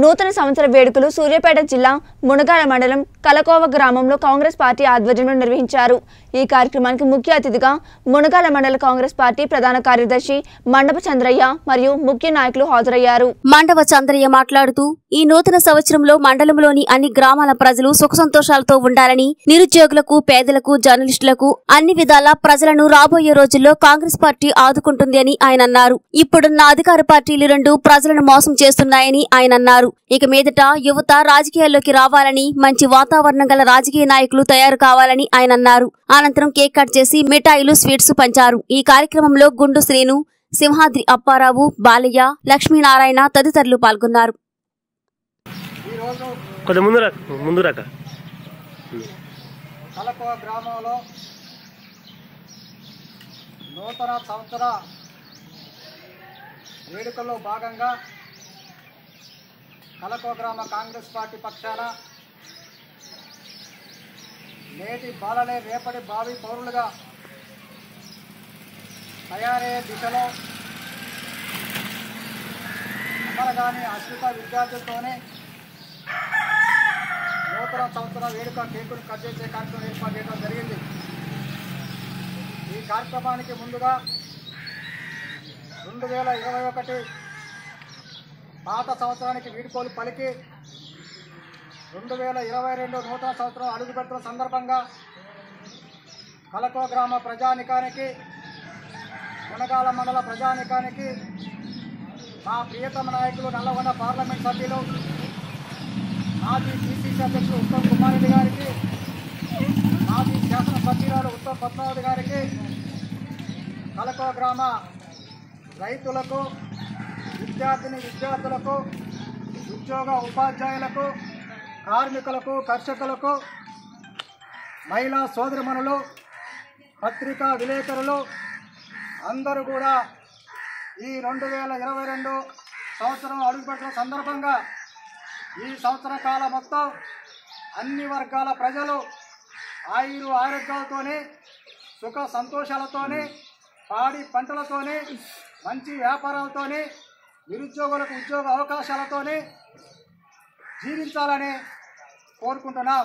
నూతన సంవత్సర వేడుకలు సూర్యాపేట జిల్లా మునగాల మండలం కలకోవ గ్రామంలో కాంగ్రెస్ పార్టీ ఆధ్వర్యంలో నిర్వహించారు. ఈ కార్యక్రమానికి ముఖ్య అతిథిగా మునగాల మండల కాంగ్రెస్ పార్టీ ప్రధాన కార్యదర్శి మండప చంద్రయ్య మరియు ముఖ్య నాయకులు హాజరయ్యారు. మండప చంద్రయ్య మాట్లాడుతూ ఈ నూతన సంవత్సరంలో మండలంలోని అన్ని గ్రామాల ప్రజలు సుఖ సంతోషాలతో ఉండాలని నిరుద్యోగులకు పేదలకు జర్నలిస్టులకు అన్ని విధాల ప్రజలను రాబోయే రోజుల్లో కాంగ్రెస్ పార్టీ ఆదుకుంటుంది అని ఆయన అన్నారు. ఇప్పుడున్న అధికార పార్టీలు రెండు ప్రజలను మోసం చేస్తున్నాయని ఆయన అన్నారు. ఇక మీదట యువత రాజకీయాల్లోకి రావాలని మంచి వాతావరణం గల రాజకీయ నాయకులు తయారు కావాలని ఆయన అన్నారు. అనంతరం కేక్ కట్ చేసి మిఠాయిలు స్వీట్స్ పంచారు. ఈ కార్యక్రమంలో గుండు శ్రీను సింహాద్రి అప్పారావు బాలయ్య లక్ష్మీనారాయణ తదితరులు పాల్గొన్నారు. గ్రామంలో నూతన సంవత్సర వేడుకల్లో భాగంగా కలకోగ్రామ కాంగ్రెస్ పార్టీ పక్షాన నేటి బాలలే రేపటి భావి పౌరులుగా తయారయ్యే దిశలో అమరగాని అశ్విత విద్యార్థులతోనే నూతన సంవత్సర వేడుక కేకులు కట్ చేసే కార్యక్రమం ఏర్పాటు చేయడం జరిగింది. ఈ కార్యక్రమానికి ముందుగా రెండు వేల ఇరవై ఒకటి పాత సంవత్సరానికి వీడుకోలు పలికి రెండు వేల ఇరవై రెండు నూతన సంవత్సరం అడుగుపెట్టిన సందర్భంగా కలకో గ్రామ ప్రజానికానికి మునగాల మండల ప్రజానికానికి మా ప్రియతమ నాయకులు నల్లగొండ పార్లమెంట్ సభ్యులు మాజీ పిసిసి అధ్యక్షుడు ఉత్తమ్ కుమార్ రెడ్డి గారికి మాజీ శాసనసభ్యురాలు ఉత్తమ్ పద్మావతి గారికి కలకో గ్రామ రైతులకు విద్యార్థిని విద్యార్థులకు ఉద్యోగ ఉపాధ్యాయులకు కార్మికులకు కర్షకులకు మహిళా సోదరిమణులు పత్రికా విలేకరులు అందరూ కూడా ఈ రెండు వేల ఇరవై రెండు సంవత్సరం అడుగుపెట్టిన సందర్భంగా ఈ సంవత్సర కాలం మొత్తం అన్ని వర్గాల ప్రజలు ఆయురు ఆరోగ్యాలతోనే సుఖ సంతోషాలతోనే పాడి పంటలతోనే మంచి వ్యాపారాలతోనే నిరుద్యోగులకు ఉద్యోగ అవకాశాలతోనే జీవించాలని కోరుకుంటున్నాం.